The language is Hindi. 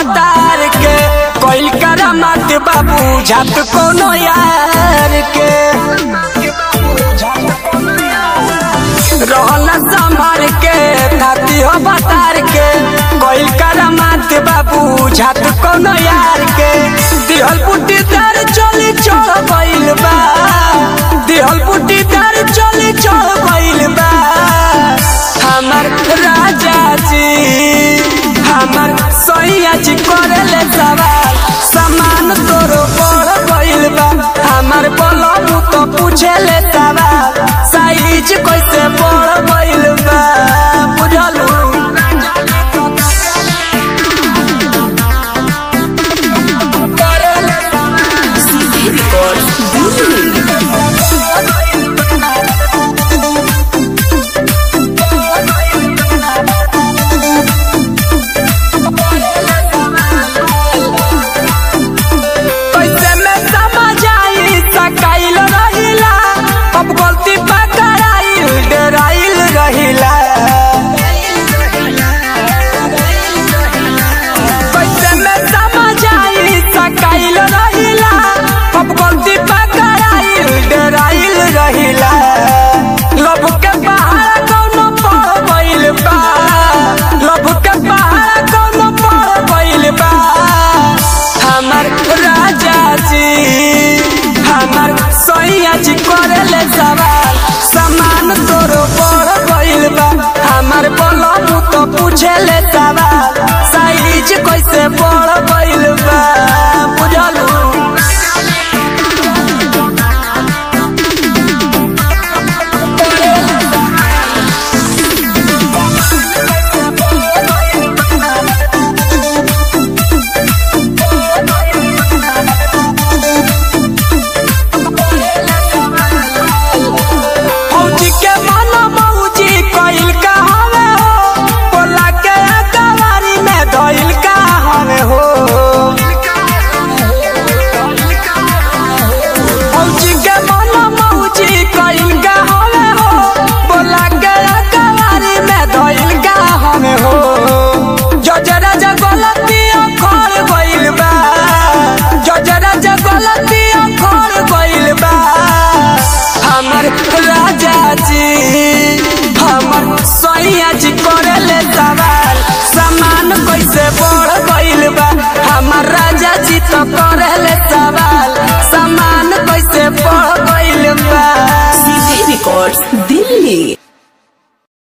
वफादार के कोई करामत बाबू झट को यार के। रहना के, नाती हो बतार के। करामत बाबू यार के। दिहल दर चली बा। दिहल दर चली हमर सैया जी करेले सवाल सामान तोरो बढ़ गइल हमर बोलबू तो पूछेले सवाल राजा जी, हमर सैया जी करे ले सवाल। सामान कैसे बढ़ गइल बा? राजा जी तो करे ले सवाल। सामान कैसे बढ़ गइल दिल्ली।